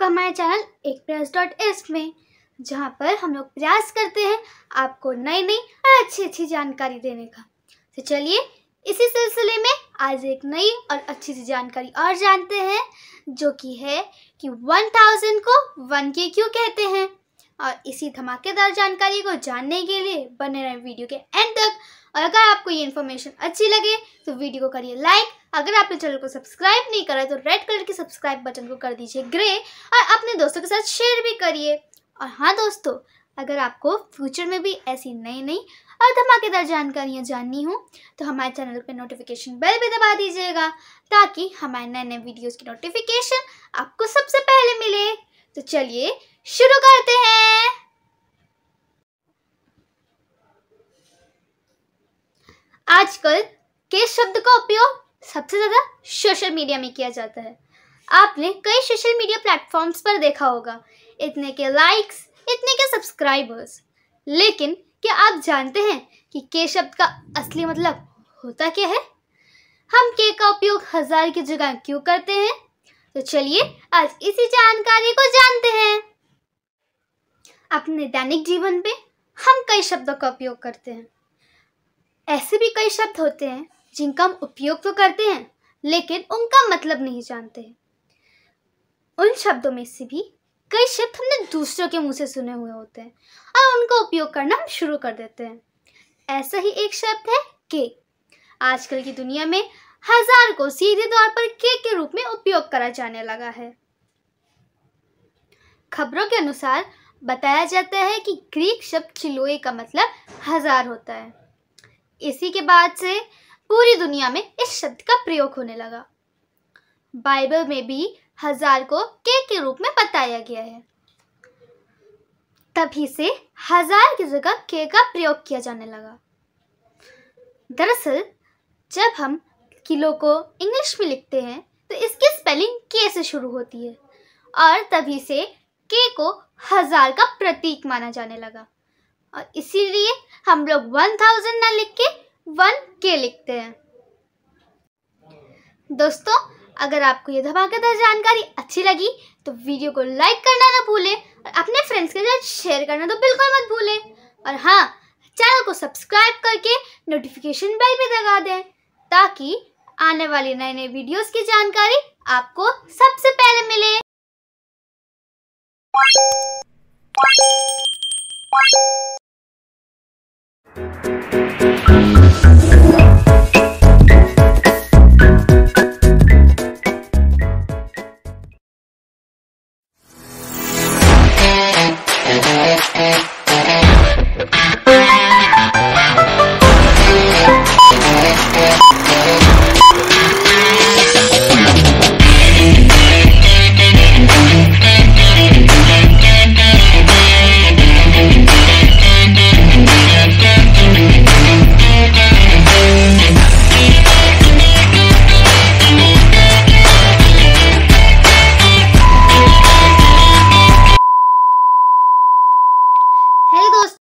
आपका हमारे चैनल एक प्रेस डॉट एस में, जहाँ पर हम लोग प्रयास करते हैं आपको नई नई और अच्छी अच्छी जानकारी देने का। तो चलिए, इसी सिलसिले में आज एक नई और अच्छी सी जानकारी और जानते हैं, जो कि है कि वन थाउज़ेंड को वन के क्यों कहते हैं। और इसी धमाकेदार जानकारी को जानने के लिए बने रहे वीडियो के एंड तक। और अगर आपको ये इन्फॉर्मेशन अच्छी लगे तो वीडियो को करिए लाइक अगर आपने चैनल को सब्सक्राइब नहीं करा है तो रेड कलर के सब्सक्राइब बटन को कर दीजिए ग्रे, और अपने दोस्तों के साथ शेयर भी करिए। और हाँ दोस्तों, अगर आपको फ्यूचर में भी ऐसी नई नई और धमाकेदार जानकारियाँ जाननी हो तो हमारे चैनल पर नोटिफिकेशन बेल भी दबा दीजिएगा, ताकि हमारे नए नए वीडियोस की नोटिफिकेशन आपको सबसे पहले मिले। तो चलिए शुरू करते हैं। आजकल किस शब्द का उपयोग सबसे ज़्यादा सोशल मीडिया में किया जाता है। आपने कई सोशल मीडिया प्लेटफॉर्म्स पर देखा होगा। इतने के लाइक्स इतने के सब्सक्राइबर्स लेकिन क्या आप जानते हैं कि के शब्द का असली मतलब होता क्या है? हम के का उपयोग हज़ार की जगह क्यों करते हैं? तो चलिए आज इसी जानकारी को जानते हैं। अपने दैनिक जीवन पे हम कई शब्दों का उपयोग करते हैं। ऐसे भी कई शब्द होते हैं जिनका हम उपयोग तो करते हैं, लेकिन उनका मतलब नहीं जानते। उन शब्दों में से भी कई शब्द हमने दूसरों के मुँह से सुने हुए होते हैं, और उनका उपयोग करना हम शुरू कर देते हैं। ऐसा ही एक शब्द है के। आजकल की दुनिया में हज़ार को सीधे तौर पर के के रूप में उपयोग करा जाने लगा है। खबरों के अनुसार बताया जाता है कि ग्रीक शब्द चिलोए का मतलब हज़ार होता है। इसी के बाद से पूरी दुनिया में इस शब्द का प्रयोग होने लगा। बाइबल में भी हज़ार को के के रूप में बताया गया है। तभी से हज़ार की जगह के का प्रयोग किया जाने लगा। दरअसल, जब हम किलो को इंग्लिश में लिखते हैं तो इसकी स्पेलिंग के से शुरू होती है और तभी से के को हज़ार का प्रतीक माना जाने लगा। और इसीलिए हम लोग वन थाउज़ेंड ना लिख के वन के लिखते हैं दोस्तों, अगर आपको ये धमाकेदार जानकारी अच्छी लगी तो वीडियो को लाइक करना ना भूलें और अपने फ्रेंड्स के साथ शेयर करना तो बिल्कुल मत भूलें और हाँ चैनल को सब्सक्राइब करके नोटिफिकेशन बेल भी दबा दें, ताकि आने वाली नए नए वीडियोस की जानकारी आपको सबसे पहले मिले Thank you. Okay.